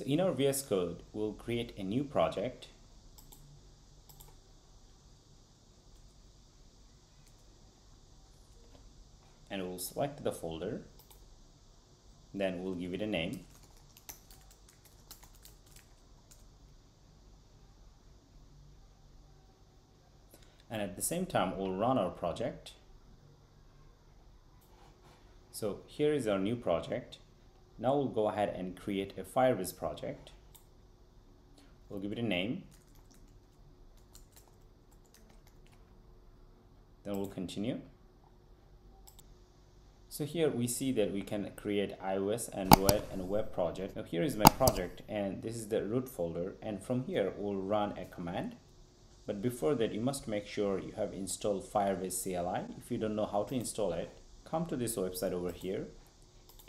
So in our VS Code, we'll create a new project. And we'll select the folder. Then we'll give it a name. And at the same time, we'll run our project. So here is our new project. Now we'll go ahead and create a Firebase project. We'll give it a name. Then we'll continue. So here we see that we can create iOS, Android and web project. Now here is my project and this is the root folder and from here we'll run a command. But before that you must make sure you have installed Firebase CLI. If you don't know how to install it, come to this website over here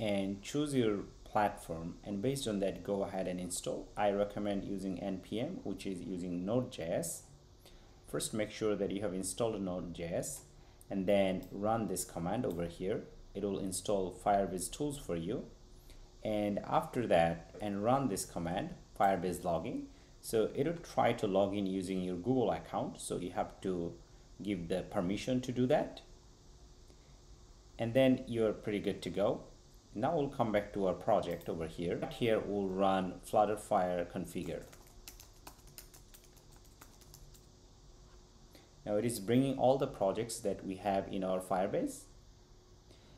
and choose your platform. And based on that go ahead and install. I recommend using npm which is using node.js first make sure that you have installed node.js and then run this command over here. It will install firebase tools for you. And after that and run this command firebase login. So it will try to log in using your google account. So you have to give the permission to do that. And then you're pretty good to go. Now we'll come back to our project over here. Here we'll run Flutterfire configure. Now it is bringing all the projects that we have in our Firebase.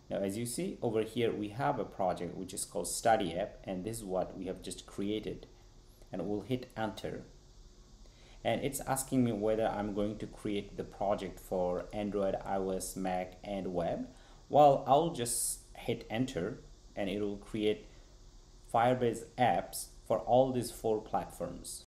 Now as you see over here we have a project which is called study app and this is what we have just created and we'll hit enter and it's asking me whether I'm going to create the project for Android, iOS, Mac and web well, I'll just hit enter and it will create Firebase apps for all these four platforms.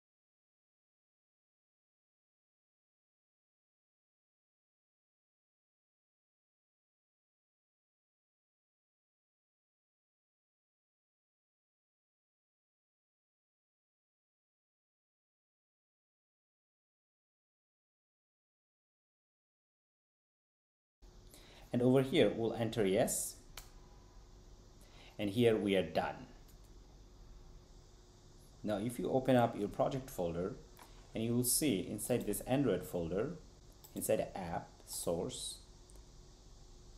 and over here we'll enter yes and here we are done. Now if you open up your project folder and you will see inside this Android folder inside app source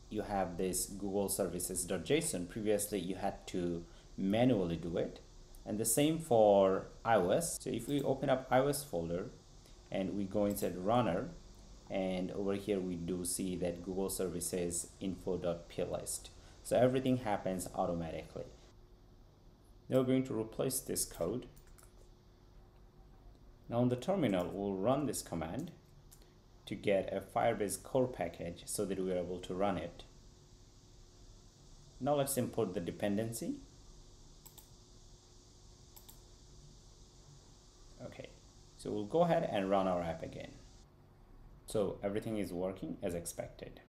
you have this Google services.json previously you had to manually do it. And the same for iOS. So if we open up iOS folder and we go inside runner and over here we do see that Google services info.plist so everything happens automatically. Now we're going to replace this code. Now on the terminal we'll run this command to get a Firebase core package so that we're able to run it. Now let's import the dependency. Okay so we'll go ahead and run our app again. So everything is working as expected.